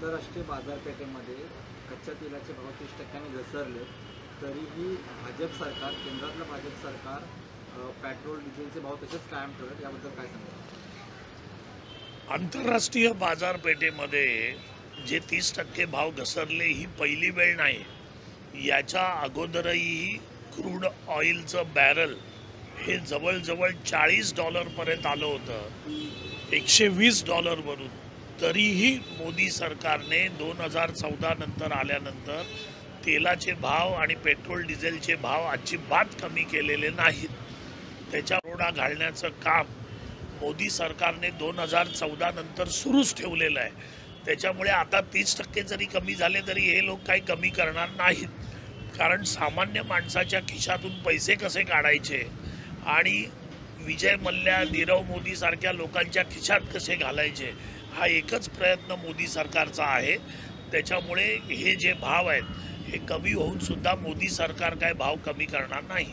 आंतरराष्ट्रीय बाजारपेठेमध्ये कच्च्या तेलाचे भाव तीस टक्क्यांनी घसरले तरीही भाजप सरकार केंद्रातलं भाजप सरकार पेट्रोल डिझेलचे भाव तसेच कायम ठेवत याबद्दल काय सांगाल? आंतरराष्ट्रीय बाजारपेठेमध्ये जे तीस टक्के भाव घसरले ही पहिली वेळ नाही. याच्या अगोदरही क्रूड ऑइलचं बॅरल हे जवळजवळ चाळीस डॉलरपर्यंत आलं होतं. एकशे वीस डॉलरवरून. तरीही मोदी सरकारने दोन हजार चौदा नंतर आल्यानंतर तेलाचे भाव आणि पेट्रोल डिझेलचे भाव अजिबात कमी केलेले नाहीत. त्याच्या रोडा घालण्याचं काम मोदी सरकारने दोन हजार चौदा नंतर सुरूच ठेवलेलं आहे. त्याच्यामुळे आता तीस टक्के जरी कमी झाले तरी हे लोक काही कमी करणार नाहीत. कारण सामान्य माणसाच्या खिशातून पैसे कसे काढायचे आणि विजय मल्ल्या नीरव मोदीसारख्या लोकांच्या खिशात कसे घालायचे? हा एकच प्रयत्न मोदी सरकारचा आहे. त्याच्यामुळे हे जे भाव आहेत हे कमी होऊन सुद्धा मोदी सरकार काय भाव कमी करणार नाही.